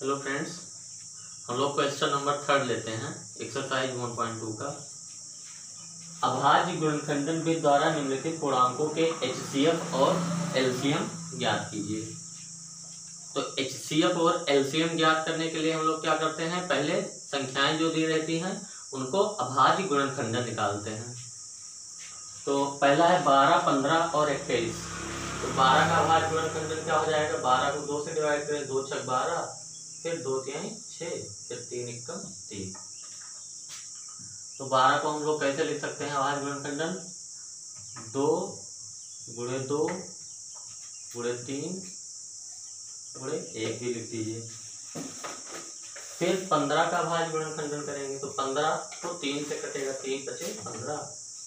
Hello friends हम लोग question number third लेते हैं एक्सरसाइज वन पॉइंट टू का। अभाज्य गुणनखंडन विधि द्वारा निम्नलिखित पूर्णांकों के एचसीएफ और एलसीएम ज्ञात कीजिए। तो एचसीएफ और एलसीएम ज्ञात करने के लिए हम लोग क्या करते हैं, पहले संख्याएँ जो दी रहती हैं, उनको अभाज्य गुणनखंडन निकालते हैं। तो पहला है बारह, पंद्रह और इक्कीस तो बारह का अभाज्य गुणनखंडन क्या हो जाएगा? बारह को दो से डिवाइड करें, दो छक बारह। फिर दो तिहाई छः फिर तीन इक्कम, तीन। तो बारह को हम लोग कैसे लिख सकते हैं अभाज्य गुणनखंडन? दो गुणे दो गुणे तीन गुणे एक भी लिख दीजिए। फिर पंद्रह का भाज्य गुणनखंडन करेंगे तो पंद्रह को तीन से कटेगा, तीन बचे पंद्रह,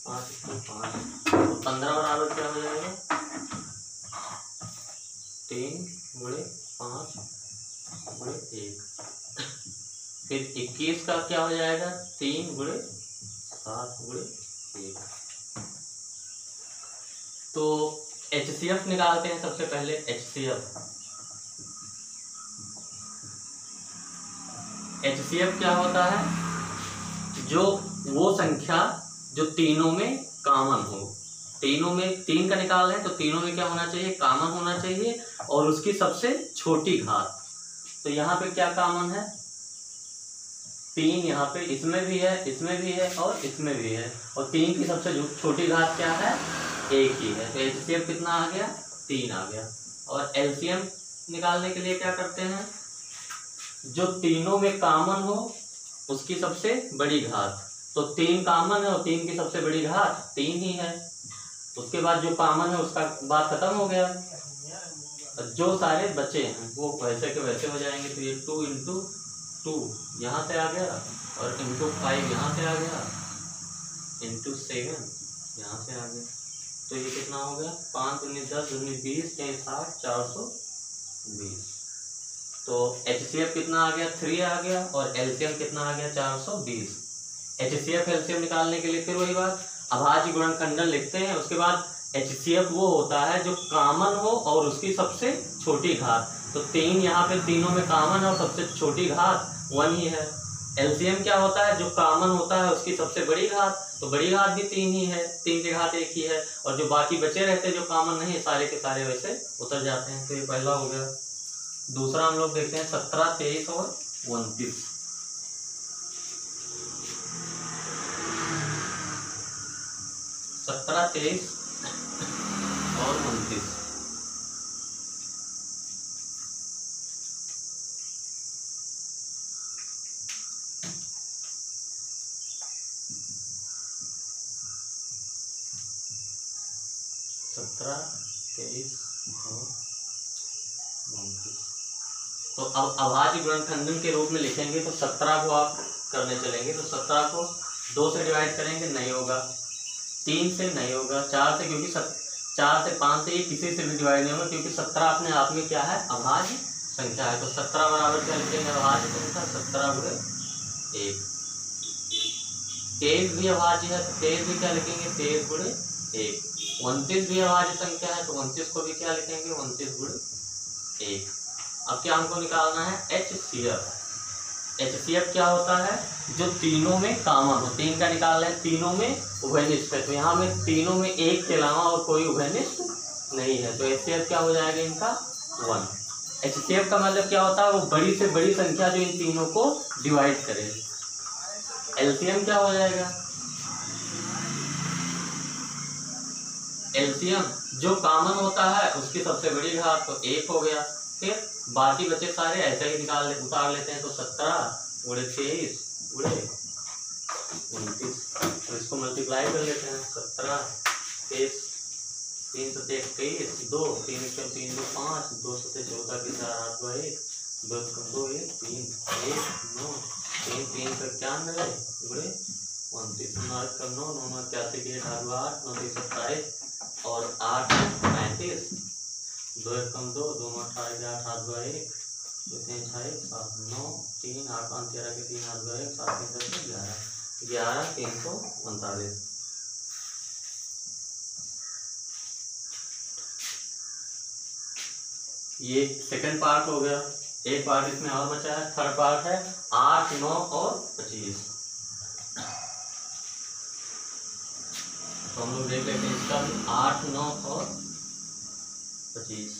पाँच पाँच। तो पंद्रह बराबर क्या हो जाएगा? तीन गुणे पाँच गुणे एक। फिर इक्कीस का क्या हो जाएगा? तीन गुणे सात गुणे एक। तो एच सी एफ़ निकालते हैं सबसे पहले H C F H C F क्या होता है? जो वो संख्या जो तीनों में कॉमन हो। तीनों में, तीन का निकाल रहे हैं तो तीनों में क्या होना चाहिए? कॉमन होना चाहिए और उसकी सबसे छोटी घात। तो यहाँ पे क्या कॉमन है? तीन यहाँ पे इसमें भी है, इसमें भी है और इसमें भी है। और तीन की सबसे छोटी घात क्या है? एक ही है। तो एच कितना आ गया? तीन आ गया। और एलसीएम निकालने के लिए क्या करते हैं? जो तीनों में कॉमन हो, उसकी सबसे बड़ी घात। तो तीन कॉमन है और तीन की सबसे बड़ी घात तीन ही है। उसके बाद जो कॉमन है, उसका बात खत्म हो गया। जो सारे बचे हैं, वो वैसे के वैसे हो जाएँगे। तो ये टू इंटू टू यहाँ से आ गया और इंटू फाइव यहाँ से आ गया। इंटू सेवन यहाँ से आ गया। तो ये कितना हो गया? पाँच उन्नीस दस उन्नीस बीस साठ चार सौ बीस। तो एच सी एफ़ कितना आ गया? थ्री आ गया और एल सी एलसीएम कितना आ गया? चार सौ बीस। H C F L C LCM निकालने के लिए फिर वही बात। अभाज्य गुणनखंडन लिखते हैं, उसके बाद एच वो होता है जो कामन हो और उसकी सबसे छोटी घात। तो तीन यहाँ पे तीनों में कामन और सबसे छोटी घात वन ही है। एलसीएम क्या होता है? जो कामन होता है उसकी सबसे बड़ी घात। तो बड़ी घात भी तीन ही है। तीन की घात एक ही है। और जो बाकी बचे रहते हैं, जो कामन नहीं है, सारे के सारे वैसे उतर जाते हैं। तो ये पहला हो गया। दूसरा हम लोग देखते हैं सत्रह, तेईस और उनतीस। सत्रह, तेईस और उनतीस। सत्रह तेईस तो अब अभाज्य गुणनखंडन के रूप में लिखेंगे तो सत्रह को आप करने चलेंगे तो सत्रह को दो से डिवाइड करेंगे नहीं होगा। तीन से नहीं होगा चार से क्योंकि सत, चार से पाँच से ये किसी से भी डिवाइड नहीं होगा, क्योंकि सत्रह अपने आप में क्या है? अभाज्य संख्या है। तो सत्रह बराबर क्या लिखेंगे? अभाज्य संख्या, सत्रह बुरे एक। तेईस भी अभाज्य है तो तेईस भी क्या लिखेंगे? तेईस बुढ़े एक। उनतीस भी अभाज्य संख्या है तो उनतीस को भी क्या लिखेंगे? उनतीस बुढ़े एक। अब क्या हमको निकालना है? H C F H C F क्या होता है? जो तीनों में कॉमन हो। तीन का निकाल है तीनों में उभयनिष्ठ है। तो यहाँ में तीनों में एक के अलावा और कोई उभयनिष्ठ नहीं है। तो एचसीएफ क्या हो जाएगा इनका? वन एच का मतलब क्या होता है? वो बड़ी से बड़ी संख्या जो इन तीनों को डिवाइड करे। एलसीएम क्या हो जाएगा? एलसीएम जो कॉमन होता है, उसकी सबसे बड़ी घात तो एक हो गया। फिर बाकी बचे सारे ऐसे ही निकाल ले, उतार लेते हैं तो सत्रह, उड़े तेईस, उड़े उनतीस। तो इसको मल्टीप्लाई कर लेते हैं, सत्रह, तेईस, तीन सौ इक्कीस दो, तीन सौ तीन, दो पाँच, दो सौ चौदह के चार, आठ, दो, एक, दो दो एक, तीन, एक, नौ, तीन तीन सौ इक्यानवे उड़े उनतीस नौ नौ नौ, इक्यासी के आठ आठ, नौ सत्ताईस, और आठ, पैंतीस दो एक कम दो दो नौ अठारह के आठ आठ दो, एक, दो तीन छः एक, सात, नौ, तीन, आठ, पाँच, तेरह के तीन, आठ दो, एक, सात, तीन, दस, ग्यारह ग्यारह, तीन सौ उनतालीस। ये सेकंड पार्ट हो गया। एक पार्ट इसमें और बचा है। थर्ड पार्ट है। आठ, नौ और पच्चीस। तो हम लोग देख लेते हैं इसका आठ, नौ और पच्चीस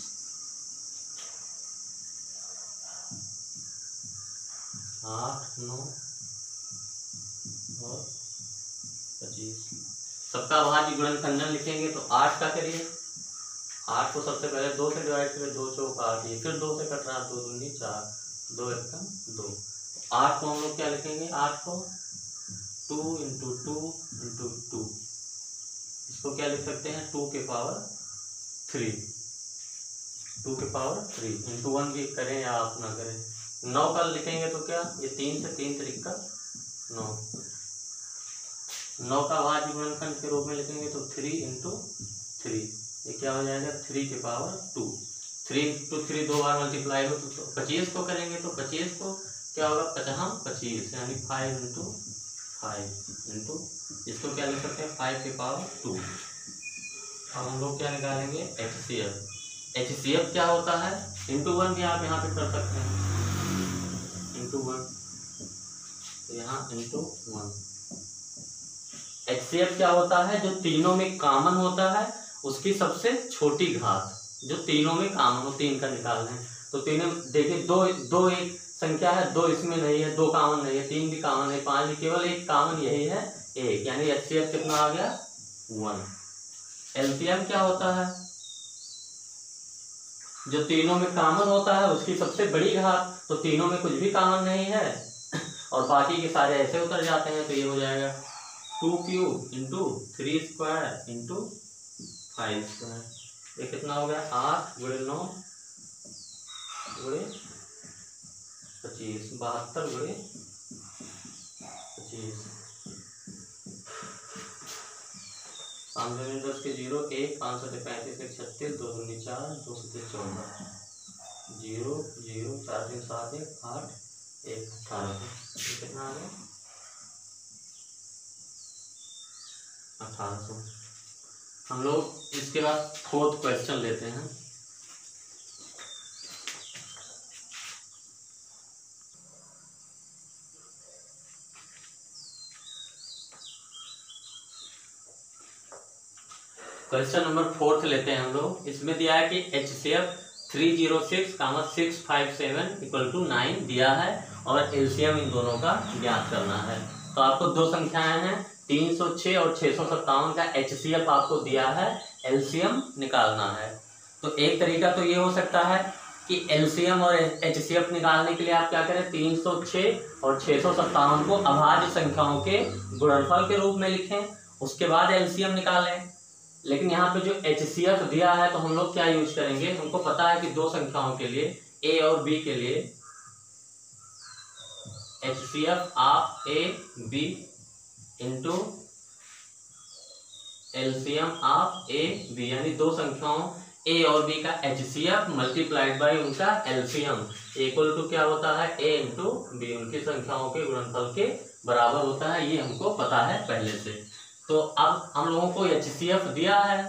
आठ, नौ और पच्चीस। सबका भाज्य गुणनखंडन लिखेंगे तो आठ का करिए। आठ को सबसे पहले दो से डिवाइड करिए दो चौक आठ, ये फिर दो से कट रहा दो दूनी, चार, दो एक दो। आठ को हम लोग क्या लिखेंगे? आठ को two into two into two इसको क्या लिख सकते हैं? टू के पावर थ्री टू के पावर थ्री इंटू वन भी करें या आप ना करें। नौ का लिखेंगे तो क्या? ये तीन से तीन तरीक। का नौ। नौ का भाज्य गुणनखंड के रूप में लिखेंगे तो थ्री इंटू थ्री ये क्या हो जाएगा? थ्री के power two three into three दो बार मल्टीप्लाई हो तो पच्चीस को करेंगे तो पच्चीस को क्या होगा? पचहम पच्चीस। यानी फाइव इंटू फाइव इंटू इसको क्या लिख सकते हैं? फाइव के पावर टू अब हम लोग क्या निकालेंगे? H C H C F क्या होता है? इंटू वन भी आप यहाँ पे कर सकते हैं। इंटू वन यहाँ into one H C F क्या होता है? जो तीनों में कॉमन होता है, उसकी सबसे छोटी घात। जो तीनों में कॉमन हो, तीन का निकाल हैं तो तीनों, देखिए, दो दो एक संख्या है, दो इसमें नहीं है, दो कॉमन नहीं है, तीन भी कॉमन है, पाँच भी, केवल एक कॉमन यही है, एक। यानी एच सी एफ़ कितना आ गया? वन एलसीएम क्या होता है? जो तीनों में कामन होता है, उसकी सबसे बड़ी घात तो तीनों में कुछ भी कॉमन नहीं है। और बाकी के सारे ऐसे उतर जाते हैं तो ये हो जाएगा two cube into three square into five square ये कितना हो गया? आठ गुड़े नौ गुड़े पच्चीस, बहत्तर गुड़े पच्चीस। पाँच सौ दस के ज़ीरो, एक, पाँच सौ पैंतीस, एक छत्तीस, दो सौ चार दो सौ चौदह ज़ीरो ज़ीरो, चार तीन सात एक, आठ, एक, अठारह। कितना आ गया? अठारह सौ। हम लोग इसके बाद फोर्थ क्वेश्चन लेते हैं। क्वेश्चन नंबर फोर्थ लेते हैं हम लोग। इसमें दिया है कि H C F three zero six comma six five seven equal to nine दिया है और एलसीएम इन दोनों का ज्ञात करना है। तो आपको दो संख्याएँ हैं, तीन सौ छः और छः सौ सत्तावन का एच सी एफ़ आपको दिया है एलसीएम निकालना है। तो एक तरीका तो ये हो सकता है कि एलसीएम और एच सी एफ़ निकालने के लिए आप क्या करें, तीन सौ छः और छः सौ सत्तावन को अभाज्य संख्याओं के गुणनफल के रूप में लिखें, उसके बाद एलसीएम निकालें। लेकिन यहाँ पे जो एच सी एफ़ दिया है तो हम लोग क्या यूज़ करेंगे? हमको पता है कि दो संख्याओं के लिए ए और बी के लिए H C F of A B into LCM of A B यानी दो संख्याओं ए और बी का H C F multiplied by उनका एलसीएम इक्वल टू क्या होता है? ए इंटू बी उनकी संख्याओं के गुणनफल के बराबर होता है, ये हमको पता है पहले से। तो अब हम लोगों को एच सी एफ़ दिया है।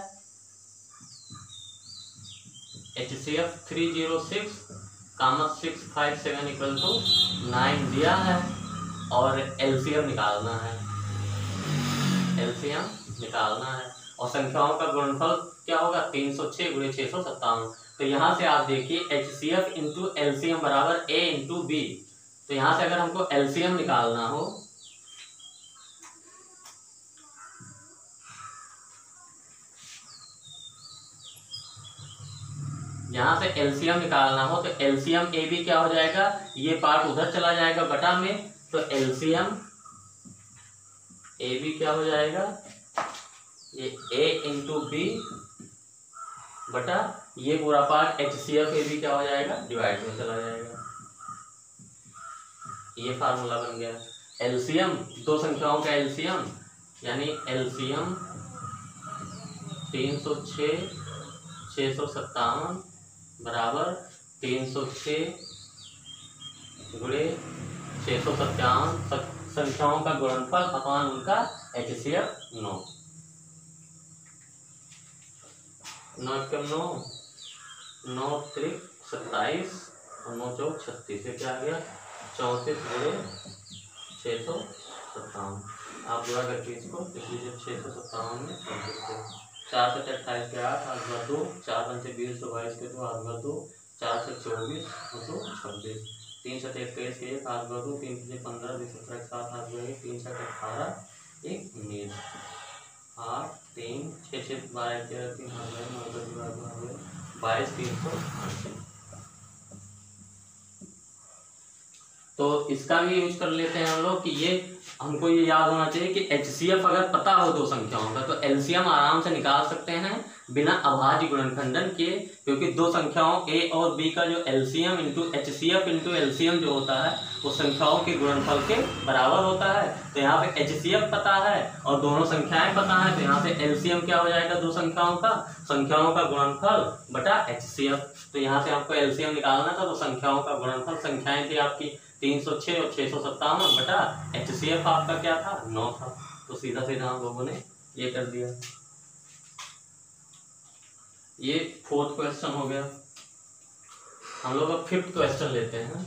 H C F three zero six comma six five seven equal to nine दिया है और एलसीएम निकालना है। एलसीएम निकालना है। और संख्याओं का गुणनफल क्या होगा? तीन सौ छः गुणे छः सौ सत्तावन। तो यहाँ से आप देखिए H C F into LCM बराबर ए इंटू बी तो यहाँ से अगर हमको एलसीएम निकालना हो यहाँ से एलसीएम निकालना हो तो एलसीएम ए भी क्या हो जाएगा? ये पार्ट उधर चला जाएगा बटा में तो एलसीएम ए भी क्या हो जाएगा? ये ए इंटू बी बटा ये पूरा part H C F A भी क्या हो जाएगा? डिवाइड में चला जाएगा। ये फार्मूला बन गया। एलसीएम दो संख्याओं का एलसीएम यानी एलसीएम तीन सौ छ छः सौ सत्तावन बराबर तीन सौ छ गुड़े छः सौ सत्तावन संख्याओं का गुणनफल अपान उनका एच सी एफ़ नौ। नौ कम नौ नौ त्रिक सत्ताईस और नौ चौक छत्तीस, ये क्या आ गया? चौंतीस गुणे छः सौ सत्तावन। आप गुणा करके इसको छः सौ सत्तावन में चौंतीस चार सौ अट्ठाईस के आठ आठ बार दो, चार पंचे बीस सौ बाईस के दो, आठ बार दो, चार सौ चौबीस दो, छब्बीस। तीन सौ इक्कीस के एक, आठ बार दो, तीन सौ पंद्रह दो सत्रह के सात, आठ बार एक, तीन सौ अठारह, एक उन्नीस। आठ, तीन, छः छः, बारह, तेरह, तीन हज़ार नौ, दस, बारह बाईस, तीन सौ अस्सी तो इसका भी यूज़ कर लेते हैं हम लोग कि ये, हमको ये याद होना चाहिए कि एचसीएफ अगर पता हो दो संख्याओं का तो एलसीएम आराम से निकाल सकते हैं बिना अभाज्य गुणनखंडन के, क्योंकि दो संख्याओं ए और बी का जो LCM into H C F into LCM जो होता है, वो संख्याओं के गुणनफल के बराबर होता है। तो यहाँ पे एच सी एफ़ पता है और दोनों संख्याएँ पता है तो यहाँ पे एलसीएम क्या हो जाएगा दो संख्याओं का? संख्याओं का गुणनफल बटा एच सी एफ़ तो यहाँ से आपको एलसीएम निकालना था तो संख्याओं का गुणनफल, संख्याएँ थी आपकी। तीन सौ छः और छः सौ सत्तावन बटा एच सी एफ़ आपका क्या था? नौ था। तो सीधा सीधा हम लोगों ने ये कर दिया। ये फोर्थ क्वेश्चन हो गया। हम लोग अब फिफ्थ क्वेश्चन लेते हैं।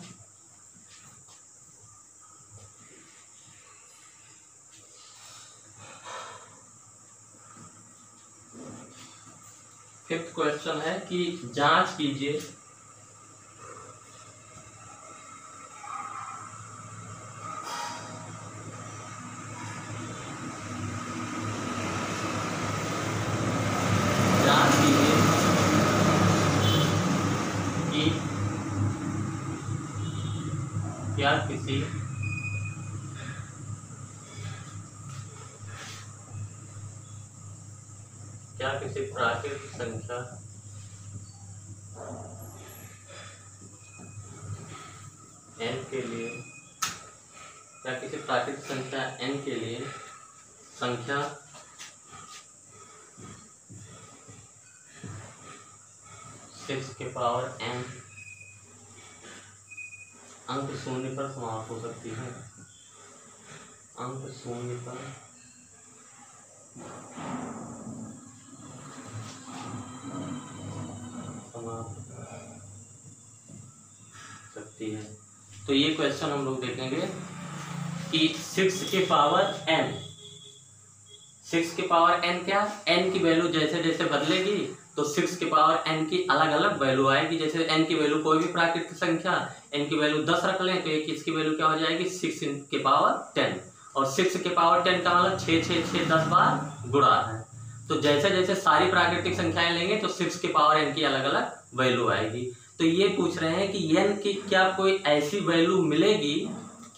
फिफ्थ क्वेश्चन है कि जाँच कीजिए जाँच कीजिए कि क्या किसी क्या किसी प्राकृतिक संख्या n के लिए। क्या किसी प्राकृतिक संख्या n के लिए। संख्या? सिक्स के पावर n अंक शून्य पर समाप्त हो सकती है। अंक शून्य पर समाप्त सकती है। तो ये क्वेश्चन हम लोग देखेंगे कि सिक्स के पावर n सिक्स के पावर n क्या? n की वैल्यू जैसे जैसे बदलेगी तो सिक्स के पावर n की अलग अलग वैल्यू आएगी। जैसे n की वैल्यू कोई भी प्राकृतिक संख्या, n की वैल्यू दस रख लें तो एक इसकी वैल्यू क्या हो जाएगी? सिक्स के पावर टेन और सिक्स के पावर टेन का मतलब छः छः छः दस बार गुणा है। तो जैसे जैसे सारी प्राकृतिक संख्याएँ लेंगे तो सिक्स के पावर एन की अलग अलग वैल्यू आएगी। तो ये पूछ रहे हैं कि एन की क्या कोई ऐसी वैल्यू मिलेगी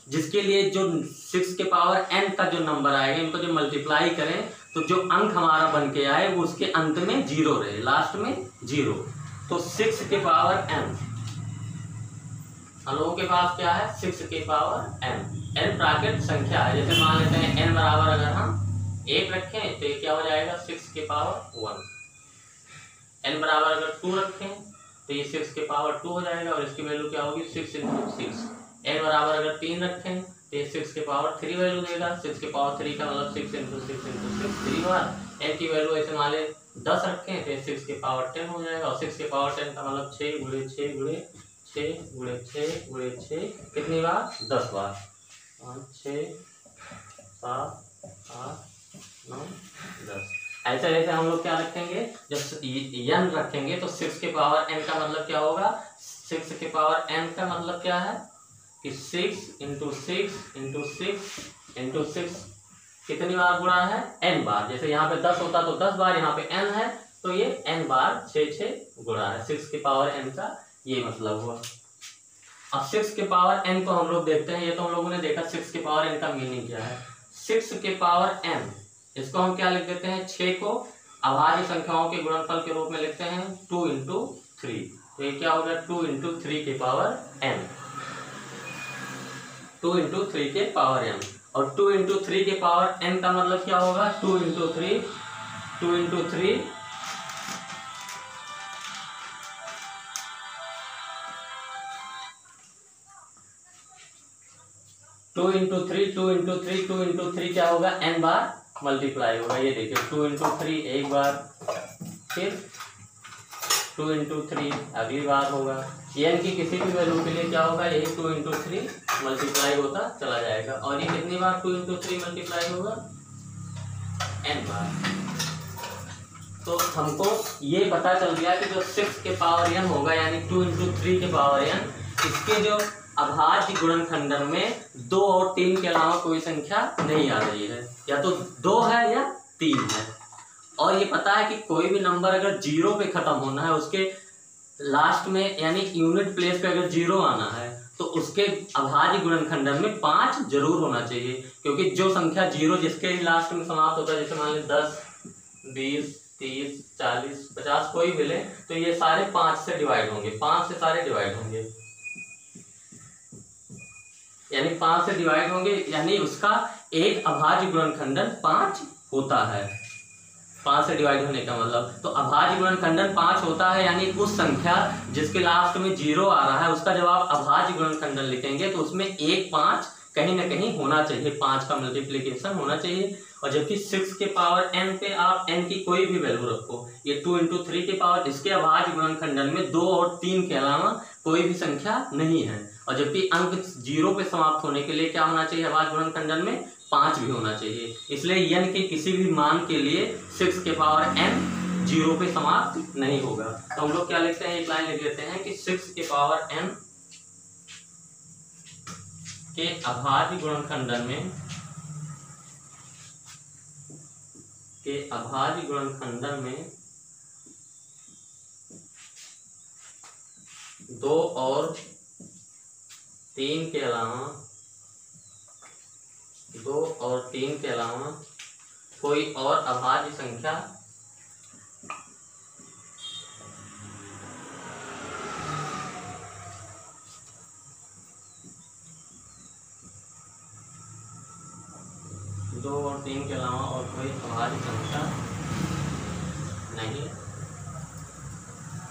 जिसके लिए जो सिक्स के पावर एन का जो नंबर आएगा, इनको जो मल्टीप्लाई करें तो जो अंक हमारा बन के आए, वो उसके अंत में ज़ीरो रहे लास्ट में ज़ीरो तो सिक्स के पावर एन हम लोगों के पास क्या है? सिक्स के पावर एन एन प्राकृतिक संख्या है। जैसे मान लेते हैं एन बराबर अगर हम एक रखें तो ये क्या हो जाएगा? सिक्स के पावर वन एन बराबर अगर टू रखें तो ये सिक्स के पावर टू हो जाएगा और इसकी वैल्यू क्या होगी? सिक्स इंटू सिक्स एन बराबर अगर तीन रखें तो ये सिक्स के पावर थ्री वैल्यू देगा। सिक्स के पावर थ्री का मतलब six into six into six three बार एन की वैल्यू ऐसे मान ले, दस रखें तो सिक्स के पावर टेन हो जाएगा। और सिक्स के पावर टेन का मतलब छः गुड़े छः गुड़े छः गुड़े छः गुड़े छः कितनी बार दस बार छः सात, आठ, नौ, दस. ऐसे ऐसे हम लोग क्या रखेंगे? जब एन रखेंगे तो सिक्स के पावर एन का मतलब क्या होगा? सिक्स के पावर एन का मतलब क्या है? कि six into six into six into six कितनी बार गुणा है? एन बार। जैसे यहाँ पे दस होता तो दस बार, यहाँ पे एन है तो ये एन बार छः गुणा है। सिक्स के पावर एन का ये मतलब हुआ। अब सिक्स के पावर एन को हम लोग देखते हैं। ये तो हम लोगों ने देखा सिक्स के पावर एन का मीनिंग क्या है? सिक्स के पावर एन इसको हम क्या लिख देते हैं? छः को अभाज्य संख्याओं के गुणनफल के रूप में लिखते हैं। टू इंटू थ्री तो ये क्या हो गया? टू इंटू थ्री के power m two into three के पावर एम और टू इंटू थ्री के पावर एम का मतलब क्या होगा? Two into three two into three two into three two into three two into three क्या होगा? एन बार मल्टीप्लाई होगा ये देखिए टू इंटू थ्री एक बार, फिर टू इंटू थ्री अगली बार होगा। एन की किसी भी वैल्यू के लिए क्या होगा? यही टू इंटू थ्री मल्टीप्लाई होता चला जाएगा। और ये कितनी बार टू इंटू थ्री मल्टीप्लाई होगा? एन बार। तो हमको ये पता चल गया कि जो सिक्स के पावर एन होगा, यानी टू इंटू थ्री के पावर एन इसके जो अभाज्य गुणनखंडन में दो और तीन के अलावा कोई संख्या नहीं आ रही है। या तो दो है या तीन है। और ये पता है कि कोई भी नंबर अगर ज़ीरो पे खत्म होना है, उसके लास्ट में, यानी यूनिट प्लेस पे अगर ज़ीरो आना है तो उसके अभाज्य गुणनखंडन में पाँच ज़रूर होना चाहिए। क्योंकि जो संख्या ज़ीरो जिसके लास्ट में समाप्त होता है, जैसे मान लीजिए दस, बीस, तीस, चालीस, पचास कोई भी ले तो ये सारे पाँच से डिवाइड होंगे। पाँच से सारे डिवाइड होंगे। यानी पाँच से डिवाइड होंगे, यानी उसका एक अभाज्य गुणनखंडन पाँच होता है। पाँच से डिवाइड होने का मतलब। तो अभाज्य गुणनखंडन पाँच होता है, यानी उस संख्या जिसके लास्ट में ज़ीरो आ रहा है, उसका जब आप अभाज्य गुणनखंडन लिखेंगे तो उसमें एक पाँच कहीं ना कहीं होना चाहिए। पाँच का मल्टीप्लीकेशन होना चाहिए। और जबकि सिक्स के पावर एन पे आप एन की कोई भी वैल्यू रखो, ये टू इंटू थ्री के पावर इसके अभाज्य गुणनखंडन में दो और तीन के अलावा कोई भी संख्या नहीं है। और जबकि अंक ज़ीरो पे समाप्त होने के लिए क्या होना चाहिए? अभाज्य गुणनखंडन में पाँच भी होना चाहिए। इसलिए एन के किसी भी मान के लिए सिक्स के पावर एन ज़ीरो पे समाप्त नहीं होगा। तो हम लोग क्या लिखते हैं? एक लाइन लिख लेते हैं कि सिक्स के पावर एन के अभाज्य गुणनखंडन में के अभाज्य गुणनखंडन में दो और तीन के अलावा, दो और तीन के अलावा कोई और अभाज्य संख्या? दो और तीन के अलावा और कोई अभाज्य संख्या? नहीं।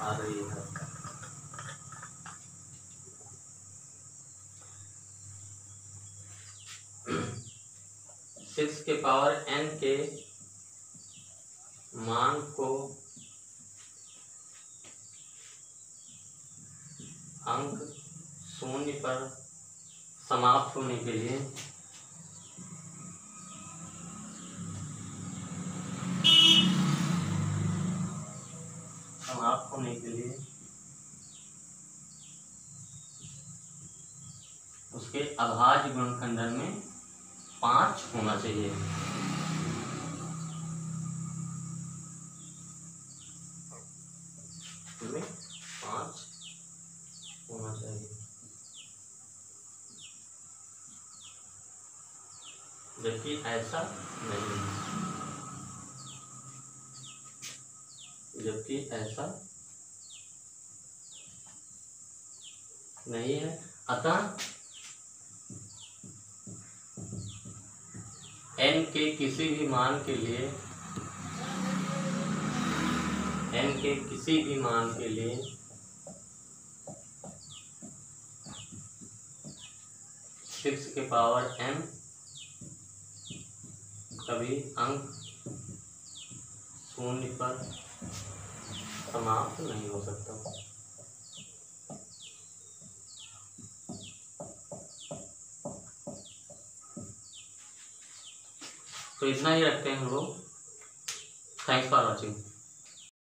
आ रही है सिक्स के पावर एन के मान को अंक शून्य पर समाप्त होने के लिए समाप्त होने के लिए उसके अभाज्य गुणनखंडन में पाँच होना चाहिए में पाँच होना चाहिए जबकि ऐसा नहीं है जबकि ऐसा नहीं है अतः n के किसी भी मान के लिए, n के किसी भी मान के लिए सिक्स के पावर n कभी अंक शून्य पर समाप्त नहीं हो सकता। तो इतना ही रखते हैं हम लोग। Thanks for watching